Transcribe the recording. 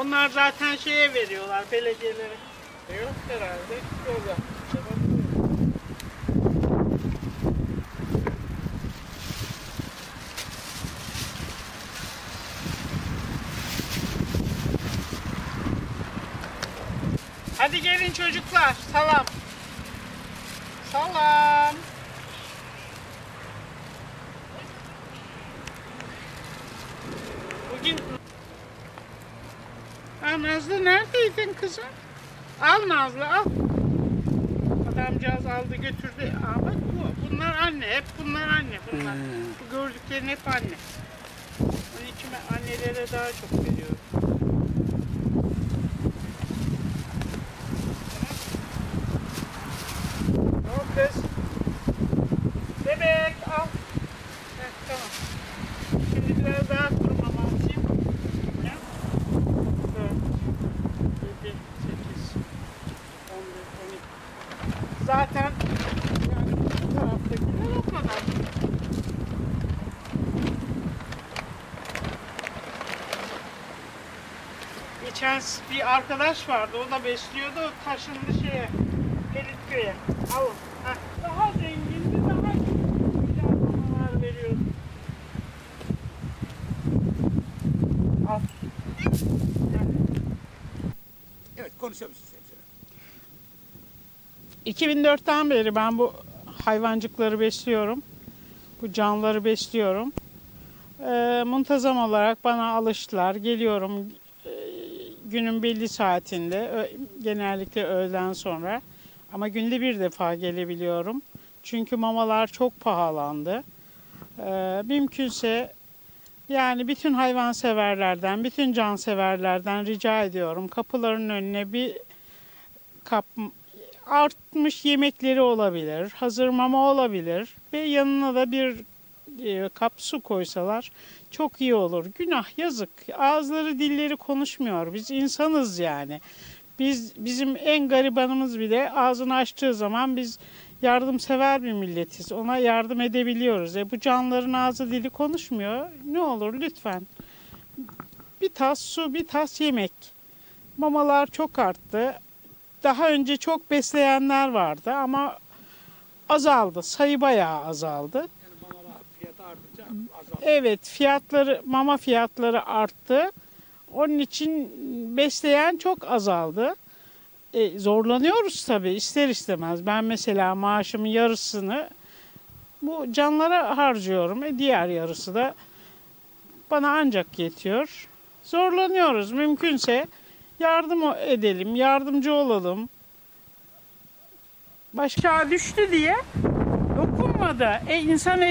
Onlar zaten şeye veriyorlar belediyelere. E Yok herhalde. Yol. Hadi gelin çocuklar. Salam. Salam. Bugün Nazlı neredeydin kızım? Al Nazlı al. Adamcağız aldı götürdü. Aa bak bu. Bunlar anne. Hep bunlar anne. Bunlar. Bu gördüklerin hep anne. Onun için ben annelere daha çok veriyorum. Al kız. Zaten yani bu taraftakiler o kadar. Geçen bir arkadaş vardı, o da besliyordu, o taşındı şeye, Pelitköy'e. Alın. Heh. Daha zengindi, daha güzel mamalar veriyordu. Al. Evet konuşabilirsiniz. 2004'ten beri ben bu hayvancıkları besliyorum. Bu canlıları besliyorum. Ee, muntazam olarak bana alıştılar. Geliyorum e, günün belli saatinde, ö- genellikle öğleden sonra. Ama günde bir defa gelebiliyorum. Çünkü mamalar çok pahalandı. Ee, mümkünse yani bütün hayvanseverlerden, bütün canseverlerden rica ediyorum. Kapıların önüne bir kap artmış yemekleri olabilir, hazır mama olabilir ve yanına da bir e, kap su koysalar çok iyi olur. Günah, yazık. Ağızları, dilleri konuşmuyor. Biz insanız yani. Biz bizim en garibanımız bile ağzını açtığı zaman biz yardımsever bir milletiz. Ona yardım edebiliyoruz. E bu canlıların ağzı dili konuşmuyor. Ne olur lütfen. Bir tas su, bir tas yemek. Mamalar çok arttı. Daha önce çok besleyenler vardı ama azaldı. Sayı bayağı azaldı. Evet fiyatları mama fiyatları arttı. Onun için besleyen çok azaldı. E, zorlanıyoruz tabii ister istemez. Ben mesela maaşımın yarısını bu canlara harcıyorum. E, diğer yarısı da bana ancak yetiyor. Zorlanıyoruz. Mümkünse yardım edelim, yardımcı olalım. Başka düştü diye dokunmadı. E insan